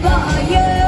Bye. birthday.